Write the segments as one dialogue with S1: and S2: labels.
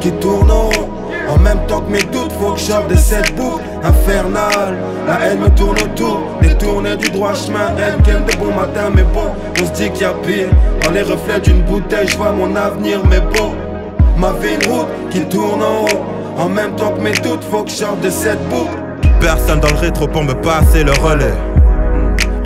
S1: qui tourne en rond. En même temps que mes doutes, faut que je de cette boucle infernale. La haine me tourne autour, détourné du droit chemin. Haine qu'elle de bon matin, mais bon, on se dit qu'il y a pire. Dans les reflets d'une bouteille, je vois mon avenir, mais bon. Ma vie une route qui tourne en haut. En même temps que mes doutes, faut que je de cette boucle.
S2: Personne dans le rétro pour me passer le relais.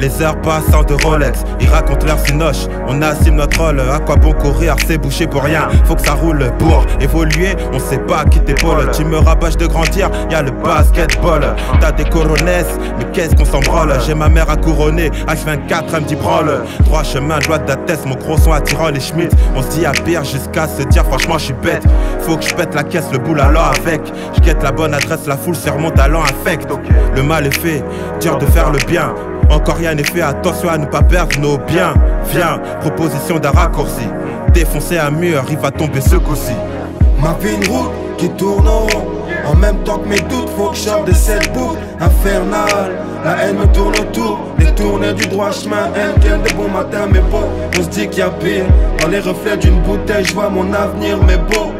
S2: Les heures passent de Rolex, ils racontent leur sinoche, on assume notre rôle. À quoi bon courir, c'est bouché pour rien. Faut que ça roule pour évoluer, on sait pas qui t'épaule. Tu me rabâches de grandir, y'a le basketball. T'as des coronesses, mais qu'est-ce qu'on s'en branle. J'ai ma mère à couronner, H24, elle me dit branle. Droit chemin, loi d'atteste, mon gros son attirant les Schmitt. On se dit à pire jusqu'à se dire, franchement, je suis bête. Faut que je pète la caisse, le boule alors avec. Je la bonne adresse, la foule sur mon talent infect. Le mal est fait, dur de faire le bien. Encore rien n'est fait, attention à ne pas perdre nos biens. Viens, proposition d'un raccourci. Défoncer un mur, il va tomber ce coup-ci.
S1: Ma vie une route qui tourne en rond. En même temps que mes doutes, faut que je de cette boucle infernale. La haine me tourne autour, détourné du droit chemin. Haine de bon matin, mais bon, on se dit qu'il y a pire. Dans les reflets d'une bouteille, je vois mon avenir, mais bon.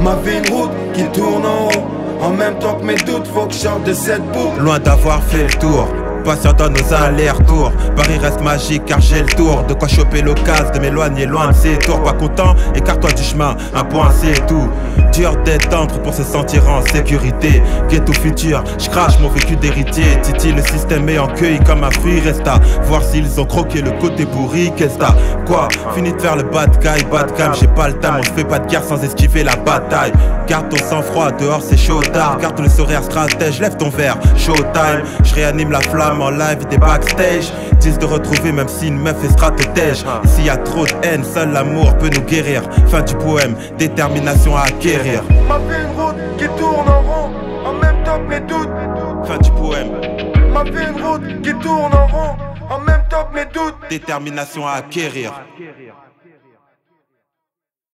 S1: Ma vie une route qui tourne en rond. En même temps que mes doutes, faut que je de cette boucle.
S2: Loin d'avoir fait le tour patient dans nos allers-retours. Paris reste magique car j'ai le tour. De quoi choper l'occasion de m'éloigner loin de ces tours. Pas content, écarte-toi du chemin, un point c'est tout. Dur d'être pour se sentir en sécurité. Ghetto futur, je crache mon vécu d'héritier. Titi, le système est en cueil comme un fruit resta. Voir s'ils ont croqué le côté pourri, qu'est-ce Quoi? Fini de faire le bad guy, bad cam, j'ai pas le temps, on fait pas de guerre sans esquiver la bataille. Garde ton sang-froid, dehors c'est chaud tard. Garde le sourire stratège, lève ton verre, showtime. Je réanime la flamme en live des backstage. Disent de retrouver même si une meuf est stratège. S'il y a trop de haine, seul l'amour peut nous guérir. Fin du poème, détermination à acquérir.
S1: Ma vie une route qui tourne en rond, en même temps mes doutes.
S2: Fin du poème.
S1: Ma vie une route qui tourne en rond, en même temps mes doutes.
S2: Détermination à acquérir.